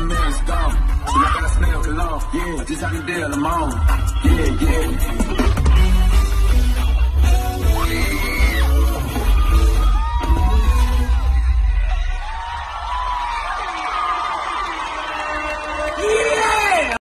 Back in the mirror's gone. So I gotta smell cologne. Yeah, just how the deal I'm on. Yeah, yeah.